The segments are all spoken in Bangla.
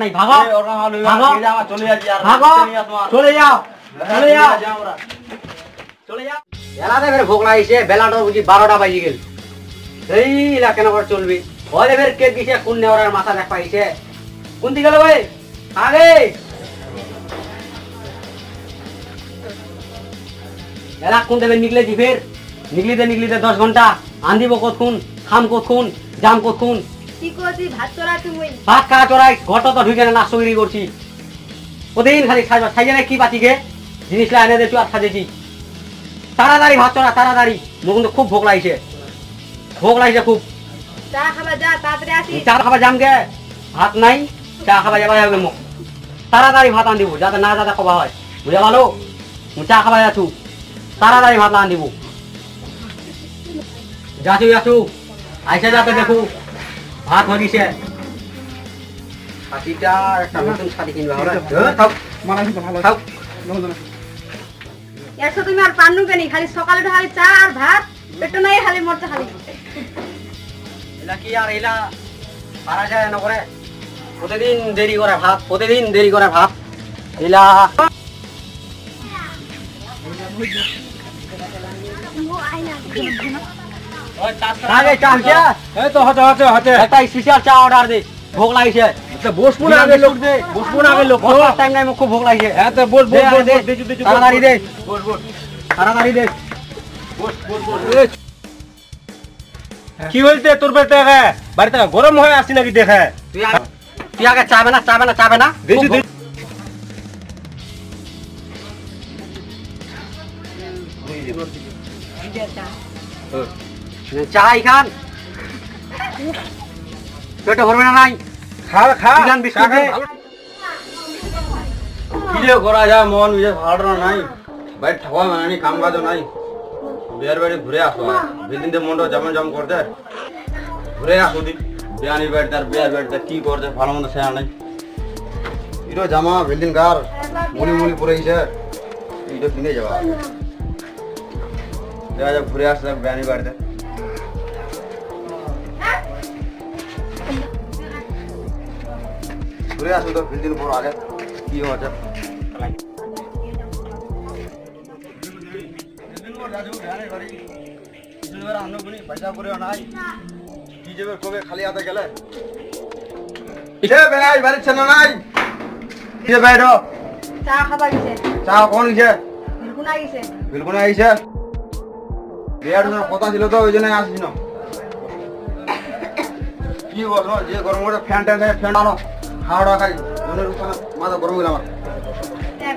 নাই ভাগো। ভাগো। চলে যাচ্ছি আর ভাগো। তোমার। চলে যাও চলে যাও। হ্যাঁ। চলে যাও। বেলাতে ফের ভোগ বেলাটা বুঝি বারোটা বাজি গেল। এই লা কেন করে চলবি? ফের কে দিছে কোন নেওয়ার মাথা দেখ পাইছে কোন দিকে গেল ভাই আগে। এলা কোন দেবে নিকলে দি ফের? নিকলিতে নিকলিতে দশ ঘণ্টা। আন্দিব কতক্ষণ খাম কতক্ষণ জাম কতক্ষণ কি করছি ভাত চড়া তুমি ভাত খাওয়া চড়াই ঘরটা তো ঢুকে না করছি। প্রতিদিন খালি খাইবা খাইছে না কি পাতিকে জিনিসটা এনে দিয়েছি আর তাড়াতাড়ি ভাত চড়া তাড়াতাড়ি। খুব ভোগ লাগছে। ভোগ লাগছে খুব। চা খাবা যা তাড়াতাড়ি আসি। চা খাবা যাম গে। ভাত নাই চা খাবা যাবা যাবে মোক তাড়াতাড়ি ভাত আন দিব যাতে না যাতে খবা হয়। বুঝা ভালো চা খাবা যাচ্ছু। তাড়াতাড়ি ভাত আন দিব। যাচ্ছু যাচ্ছু। আইসে যাতে দেখু। ভাত হয়ে ছাতিটা একটা নতুন ছাতি কিনবা হবে থাক। থাক। একশো তুমি আর পান্নু কেনি খালি সকালে খালি চা আর ভাত পেটো নাই খালি মরতে খালি। এলা কি আর এলা পারা যায় না করে? প্রতিদিন দেরি করে ভাত প্রতিদিন দেরি করে ভাত। এলা চা হচ্ছে এই তো হচ্ছে হচ্ছে হচ্ছে একটা স্পেশাল চা অর্ডার দে ভোগ লাগছে আচ্ছা, বসবো না আগে লোক দে বসবো না আগে লোক বসার টাইম নাই মোক খুব ভোগ লাগছে হ্যাঁ তো বস বস দে, বস দে, বস দেজু দেজু তাড়াতাড়ি দে বস বস তাড়াতাড়ি দে বস বস বস এই। কি হয়েছে তোর বাড়িতে আগে বাড়িতে গরম হয়ে আসি নাকি দেখে তুই আগে তুই আগে চাবে না চাবে না চাবে না দেজু খুব দেজু ভোগ- চা খান। পেটে ভরবে না নাই? খা খা বিধান বিস্কুট দে। কিরে করা যায় মন বিজয় ভালো নাই। ভাই ঠকা মানে কাম কাজ নাই। বিয়ার বাড়ি ঘুরে আসো বিদিন মনটা যেমন যেমন করতে ঘুরে আসো দি। বিয়ানি বেড়তে আর বিয়ার বেড়তে কি করতে ভালো মন্দ সেরা নাই। ইটো জামা বিল্ডিং কার মুড়ি মুড়ি পরে গেছে ইটো কিনে যাওয়া। দেখা যাক ঘুরে আসতে বিয়ানি বাড়িতে। ঘুরে আসো তো বিল্ডিং পর আগে। কি হচ্ছে খালি হাতে গেলে বেড়াই বাড়ির ছেলে নাই। কি বাইর চা খাবা গেছে। চা কোন গেছে? বিলকুনা গেছে। বিলকুল আইছে বিয়ার জন্য কথা ছিল তো ওই জন্য আসছি না। কি বলো যে গরম করে ফ্যান ট্যান ফ্যান আনো। খাওয়া দাওয়া খাই। মনের মাথা গরম গেল আমার। হ্যাঁ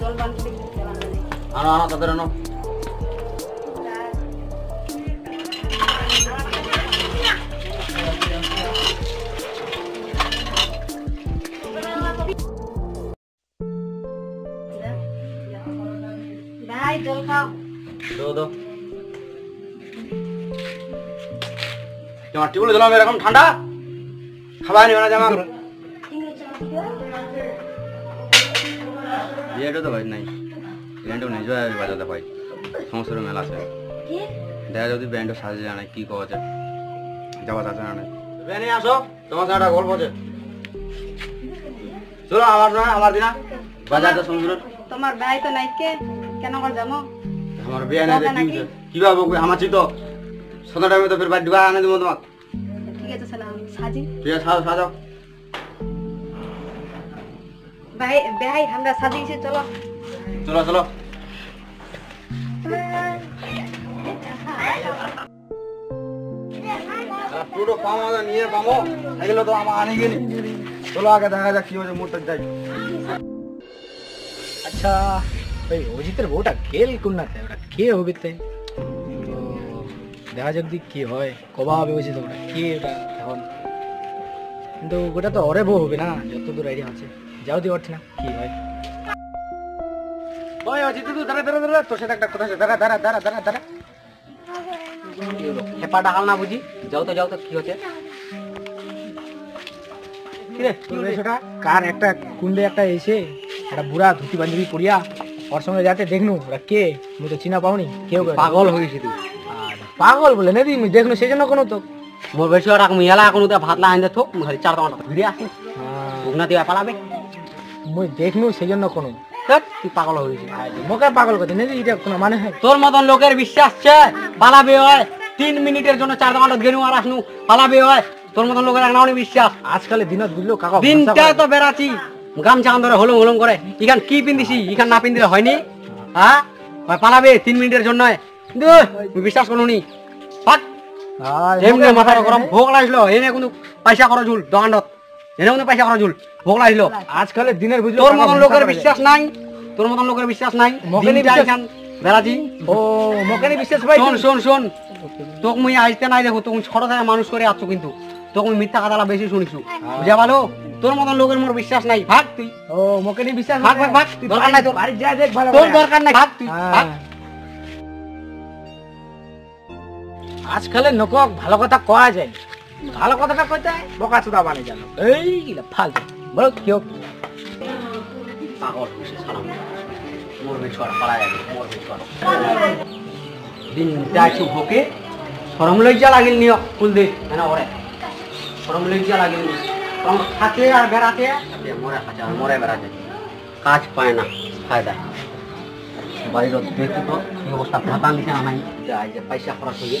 জল বান্ধবী আনো আনো তাদের আনো। বেহাই জল খাও। দো দো। তোমার টিউবওয়েল দিলাম এরকম ঠান্ডা? খাবার নিবে না জামা বিয়েটা তো ভাই নাই। ব্যান্ডও নেই জয় বাজাতে ভাই সমস্ত মেলা আছে দেখা যদি ব্যান্ডও সাজে জানে কি কছে যাওয়া আছে না ব্যানে আসো তোমার সাথে একটা গল্প আছে। চলো আমার নয় আমার দিনা। বাজারটা সমুদ্র। তোমার বেহাই তো নাই কে? কেন করে যাব? আমার বিয়ে নাই কি? কীভাবে আমার চিত সন্ধ্যা টাইমে তো ফের বাড়ি ঢুকা আনে দেবো তোমাকে ঠিক আছে সালাম। সাজি। ঠিক আছে সাজাও সাজাও বেহাই বেহাই আমরা সাজি গেছি চলো। চলো চলো। পুরো পামো নিয়ে পামো। এগুলো তো আমার আনি গেলি চলো আগে দেখা যাক কি হয়েছে মোটর যাই। আচ্ছা ওই অজিতের বউটা গেল কোননাতে ওটা কে হবে তে তো? দেখা যাক দি কি হয়, কবা হবে ওটা কে ওটা এখন? কিন্তু ওটা তো অরে বউ হবে না, যতদূর আইডিয়া আছে। যাও দি পারছি না কি হয়? একটা কথা দাঁড়া না বুঝি। যাও তো যাও তো, কি হচ্ছে? কিরে একটা একটা এসে একটা বুড়া ধুতি ওর সঙ্গে দেখনু কে? তো চিনা পাওনি। কেউ পাগল হয়েছি তুই। পাগল বলে নেদি মুই দেখনু সেই জন্য কোনো তো। মোর বেশি রাখ মুই এলা কোনো ভাত লা আইন্দে থোক খালি চার দোকানটা ঘুরে আসি। উগনাতি পালাবে। মুই দেখনু সেই জন্য কোনো। তুই পাগল হয়েছিস মোকে পাগল করতে নেদি এটা কোনো মানে হয়? তোর মতন লোকের বিশ্বাস ছে পালাবে হয়। তিন মিনিটের জন্য চার দোকানটা গেনু আর আসনু। পালাবে হয়। তোর মতন লোকের একটা অনেক বিশ্বাস। আজকালে দিনত বুঝলো কাকা দিনটা তো বেড়াচ্ছি। গামছা ধরে হলুম হলুম করে। ইখান কি পিন্দিছি ইখান না পিন্দিলে হয়নি হ্যাঁ? পালাবে তিন মিনিটের জন্য বিশ্বাস করুনি পাক এমনি মাথা গরম ভোগ এনে কোনো পয়সা খরচ হল দোকানত। এনে কোনো পয়সা খরচ হল ভোগ লাগল। আজকালে দিনের বুঝলো তোর মতন লোকের বিশ্বাস নাই তোর মতন লোকের বিশ্বাস নাই। মকেনি বিশ্বাস- বেড়াচ্ছি। ও মোকে নি বিশ্বাস ভাই শোন শোন শোন। তোকে মুই আইতে নাই দেখো তখন ছোট থেকে মানুষ করে আছো কিন্তু। তোকে মুই মিথ্যা কথা বেশি শুনিছু। বুঝা ভালো তোর মতন লোকের মোর বিশ্বাস নাই। ভাগ তুই। ও মোকে নি বিশ্বাস ভাগ ভাগ ভাগ। তুই দরকার নাই তোর। বাড়ি যা দেখ ভালো তোর দরকার নাই। ভাগ তুই। হ্যাঁ। ভাগ। আজকালে নকক ভালো কথা কয়া যায়। ভালো কথাটা কইতে বোকা চুদা বানি জানো এই গিলা ফালতু। বলো কেউ দিন যাইছু ভোকে, শরম লজ্জা লাগিল নিও ফুল দে না ওরে, শরম লজ্জা লাগিল তখন থাকে আর বেড়াতে মরে খাচ্ছে মরে বেড়াতে। কাজ পায় না, ফায়দা। বাড়ির দেখি তো কি অবস্থা, ভাত আনছে না যে পয়সা খরচ হয়ে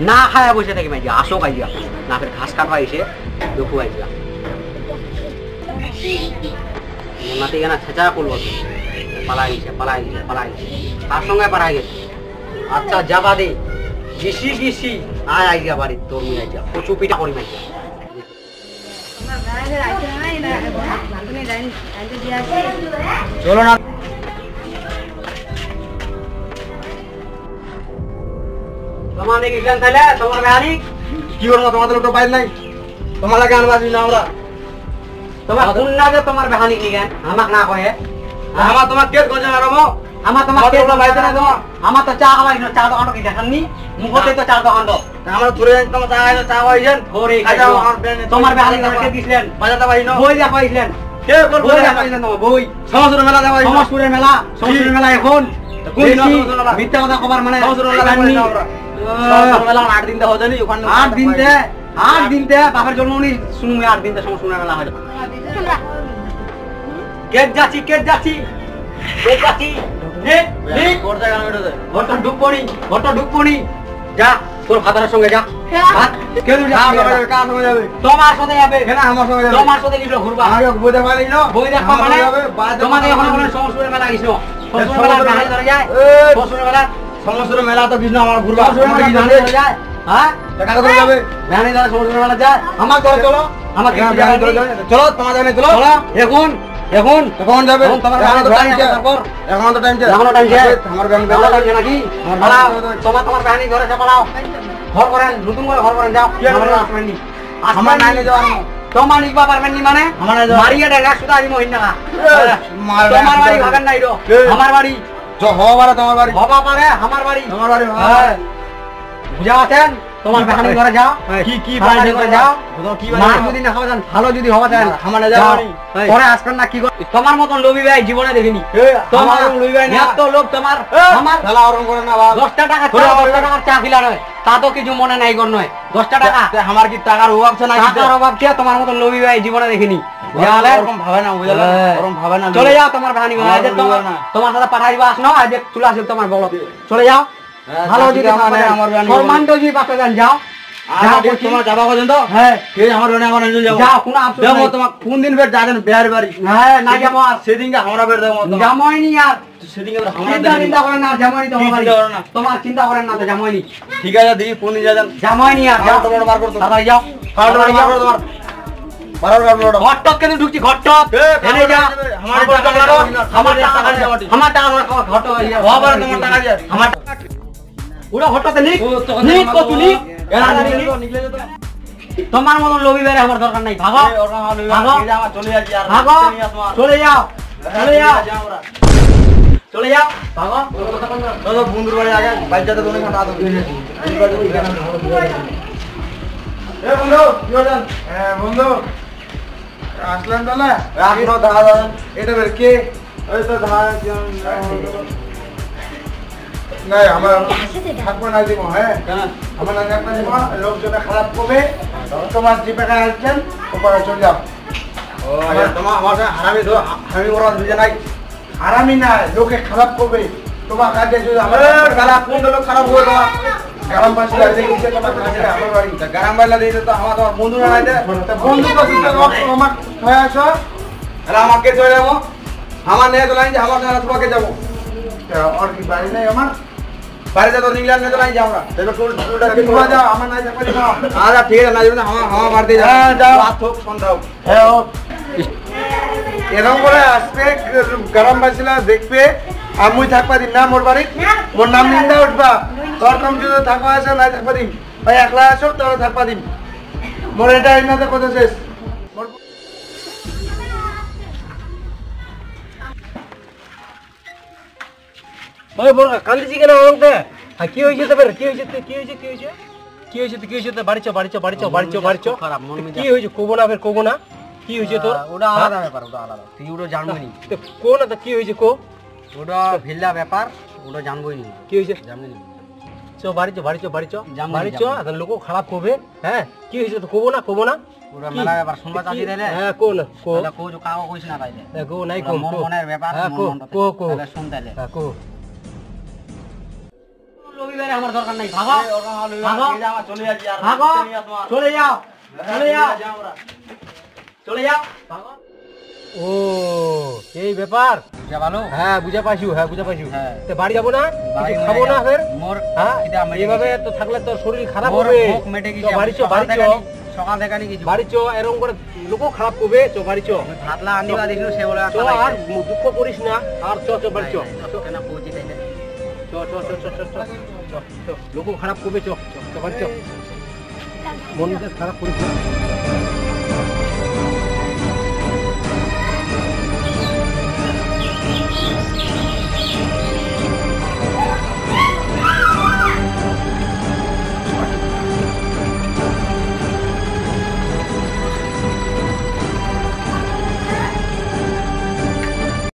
না খায়া বসে থাকি মাইয়া আসো আইয়া না ফের ঘাস কাটা আইসে দেখো নাতি কেনা ছেঁচা করব পালাই গেছে পালাই গেছে পালাই গেছে। তার সঙ্গে পালাই গেছে। আচ্ছা যাবা দে গেছি গেছি আয় আই গিয়া বাড়ি তোর মিলাই যা কচু পিঠা করি মাইয়া আমার গায়ে তোমার তাহলে কি করব তোমাদের তো বাইর নাই। তোমার লাগে আনবা না আমরা। তোমার কোন না যে তোমার বেহানি কি জ্ঞান আমাক না কয়ে। আমার তোমার কেস গঞ্জা মারবো? আমার তোমার আমার কে তো না তোমার। আমার তো চা খাওয়াই চা দোকান কি দেখাননি মুখতে তো চা দোকান তো আমরা ঘুরে তোমার চা খাইছেন তোমার বেহানি কে দিছিলেন। বাজাতে কে বই তোমার বই। সমস্ত মেলা মেলা মেলা এখন। মিথ্যা কথা কবার মানে মেলা আট দিন তো হচ্ছে ওখানে আট দিনতে আট দিনতে বাপের জন্ম উনি শুনুন আট দিনতে সমাজপুরের মেলা হয় কেট যাচ্ছি কেট যাচ্ছি কেট যাচ্ছি নে, নে। করতে গেলাম এটাতে ঘরটা ঢুকবনি ঘরটা ঢুকবনি যা তোর ফাদারের সঙ্গে যা হ্যাঁ? কেউ যা কার সঙ্গে যাবে? কার সঙ্গে যাবে তোমার সাথে যাবে আমার সঙ্গে যাবে তোমার সাথে ঘুরবা বই মানে তোমাদের এখন। মেলা গেছিল মেলা যায় এই! মেলা সমস্ত মেলা তো কৃষ্ণ আমার ঘুরবা। যায়। হ্যাঁ? টাকা করে যাবে। বেহালি ধরে সমস্যার মেলা যায়। আমার চলো। আমার এখানে এখন। কখন যাবে। এখন তোমার এখন তো টাইম এখন তো টাইম এখনও টাইম আমার ব্যাংক এখনও টাইম নাকি? আমার পালাও। ব্যাংক তোমার তোমার বেহানি ধরে সে পালাও। ঘর করেন নতুন করে ঘর করেন যাও। আমার করব? আসবেন নি। আমার আসবেন নাইলে নি। যাওয়ার তোমার নিকবা পারবেন নি মানে। মারিয়ে তোমার বাড়ি বাড়ি নাই আমার বাড়ি তো হওয়া পারে তোমার বাড়ি হওয়া পারে আমার বাড়ি আমার বাড়ি হ্যাঁ। পারে। বুঝা আছেন তোমার ঘরে যাও। কি কি করে যাও। কি মার যদি না যান ভালো যদি হওয়া আমার না। এই। পরে আসবেন না কি তোমার মতন লোভি ভাই জীবনে দেখিনি। তোমার ভাই না। লোভ তোমার আমার। খেলা করে না বাবা টাকা করে চা, খিলা নয়। তা তো কিছু মনে নাই গর নয়। টাকা। আমার কি টাকার অভাব আছে না টাকার অভাব কে তোমার মতন লোভি ভাই জীবনে দেখিনি? না না চলে যাও তোমার ভানি তোমার সাথে পাঠাই দিবা আসনো আজ চলে আসবে তোমার বড় চলে যাও। ভালো চাকরি যদি আমার পাঠাই, নাই, আমার ভানি সম্মান তো যদি পাঠাই যাও। হ্যাঁ। ঠিক আছে যাও। কোনো দিন বের যাবেন বিহার হ্যাঁ না যাব। আর। সেদিনকে আমরা বের আর যাও। তোমার করো আমার আমার টাকা পুরো হঠাৎ লিক লিক কত লিক। এরা নিকলে যেত তোমার মতন লবি বেড়ে আমার দরকার নাই। ভাগো ভাগো। চলে যাচ্ছি আর ভাগো চলে যাও চলে যাও হ্যাঁ, চলে যাও। ভাগো। তো বন্ধুর বাড়ি আগে বাইক তুমি ঘণ্টা আদর এ বন্ধু কি হলেন হ্যাঁ বন্ধু আসলেন তাহলে? রাখো দাদা। এটা বের কে? ওই তো দাদা নাই আমার থাকব না দিব হ্যাঁ? কেন? আমার না থাকব দিব লোকজনে খারাপ করবে তোমার যে আসছেন ওপারে চলে যাও। তোমার আমার হারামি হারামি নাই। না লোকে খারাপ করবে। তোমার কাছে যদি আমার খারাপ কোন লোক খারাপ হয়ে তোমার? গ্রাম বাসী দেখছে তোমার কাছে আমার বাড়ি। গ্রাম তো আমার তোমার বন্ধু না নাই দে তা বন্ধু তো তোমার হয়ে আসো তাহলে আমাকে চলে যাব? আমার নিয়ে যে আমার তোমাকে যাব। ওর কি বাড়ি নাই আমার? বাড়িতে তো ইংল্যান্ড তো লাইন যাব না। দেখো টোল টোলটা তা তোমরা যাও আমার নাই যাবে না আচ্ছা ঠিক আছে না যাবে না যাও হ্যাঁ, যাও। হোক সন্ধ্যা হোক। হ্যাঁ এরকম করে আসবে গ্রামবাসীরা দেখবে আর মুই থাকবা দিম না মোর বাড়ি? মোর নাম নিন্দা উঠবা। তোর কম যদি থাকবা আসে নাই থাকবা দিম। ভাই একলা আসো তোর থাকবা দিম। মোর এটা কথা শেষ? ওই বল কান্দিছি কেন আমাকে? হ্যাঁ কি হয়েছে কি হয়েছে? কি হয়েছে? কি হয়েছে? কি হয়েছে তো? কি হয়েছে তো? বাড়ি চ বাড়ি চ বাড়ি চ বাড়ি চ বাড়ি চ খারাপ, মন কি হয়েছে? কোবো না ফের কোবো না কি হয়েছে তোর? ওটা হ্যাঁ? আলাদা ব্যাপার ওটা আলাদা। তুই ওটা জানবই নি। তো কো না তো কি হয়েছে কো ওটা ভিল্লা ব্যাপার ওটা জানবই নি। কি হয়েছে? নি। চ বাড়ি চ বাড়ি চ বাড়ি চ বাড়ি চ লোক খারাপ করবে। হ্যাঁ কি হয়েছে তো কোবো না কোবো না ওটা মেলা ব্যাপার শুনবা হ্যাঁ কো না কো কো কাও কইছ না তাইলে। হ্যাঁ, কো নাই কো মন মনের ব্যাপার হ্যাঁ কো কো হ্যাঁ কো লবি আমার দরকার নাই। ভাগো। চলে যাচ্ছি আর ভাগো। চলে যাও। চলে যাও। চলে যাও। ভাগো। ও এই ব্যাপার। বুঝা ভালো হ্যাঁ বুঝা পাইছু হ্যাঁ বুঝা পাইছু। হ্যাঁ। তো বাড়ি যাব না? কিছু খাব না ফের? মোর হ্যাঁ? এইভাবে তো থাকলে তোর শরীর খারাপ হবে। চ বাড়ি চ সকাল বাড়ি চ। সকাল দেখানি কিছু বাড়ি চ এরকম করে লোকও খারাপ করবে। চ বাড়ি চ। ভাতলা আন্দিবা দেখল সে বলে চ আর দুঃখ করিস না। আর চ চ বাড়ি চ চ চ চ চ চ। লোক খারাপ করবে চ চবার চ মনটা খারাপ করেছে